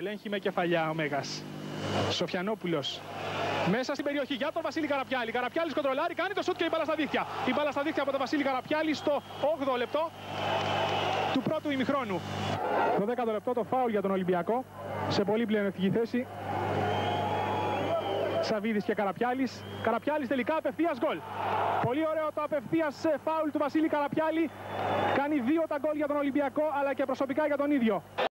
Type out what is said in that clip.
Ελέγχει με κεφαλιά ο Μέγας. Σοφιανόπουλος. Μέσα στην περιοχή για τον Βασίλη Καραπιάλη. Καραπιάλης κοντρολάρει, κάνει το σούτ και η μπάλα στα δίχτυα. Η μπάλα στα δίχτυα από τον Βασίλη Καραπιάλη στο 8ο λεπτό του πρώτου ημιχρόνου. Το 10ο λεπτό το φάουλ για τον Ολυμπιακό. Σε πολύ πλεονεκτική θέση. Σαβίδης και Καραπιάλης. Καραπιάλης τελικά απευθείας γκολ. Πολύ ωραίο το απευθείας ε, φάουλ του Βασίλη Καραπιάλη. Κάνει δύο τα γκολ για τον Ολυμπιακό αλλά και προσωπικά για τον ίδιο.